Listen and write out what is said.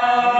Amen.